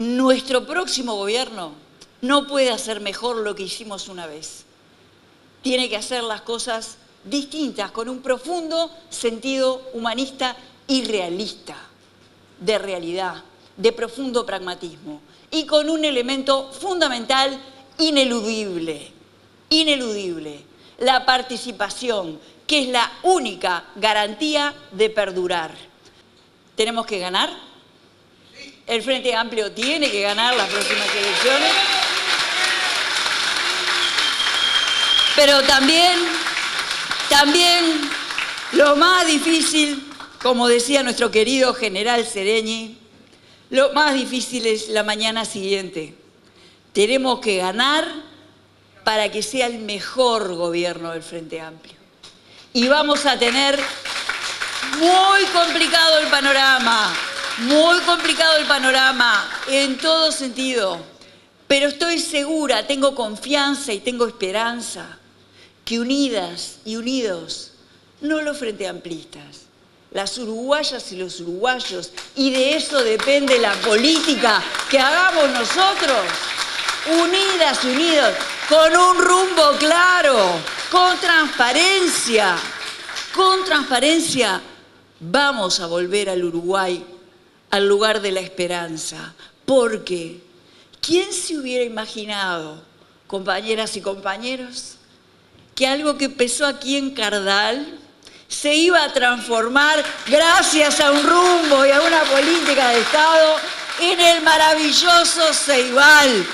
nuestro próximo gobierno no puede hacer mejor lo que hicimos una vez. Tiene que hacer las cosas distintas, con un profundo sentido humanista y realista, de realidad, de profundo pragmatismo, y con un elemento fundamental ineludible, ineludible, la participación, que es la única garantía de perdurar. ¿Tenemos que ganar? El Frente Amplio tiene que ganar las próximas elecciones. Pero también, también lo más difícil, como decía nuestro querido general Sereñi, lo más difícil es la mañana siguiente. Tenemos que ganar para que sea el mejor gobierno del Frente Amplio. Y vamos a tener muy complicado el panorama, muy complicado el panorama en todo sentido. Pero estoy segura, tengo confianza y tengo esperanza que unidas y unidos, no los frente amplistas, las uruguayas y los uruguayos, y de eso depende la política que hagamos nosotros, unidas y unidos, con un rumbo claro, con transparencia, con transparencia, vamos a volver al Uruguay, al lugar de la esperanza, porque ¿quién se hubiera imaginado, compañeras y compañeros, que algo que empezó aquí en Cardal, se iba a transformar gracias a un rumbo y a una política de Estado en el maravilloso Ceibal,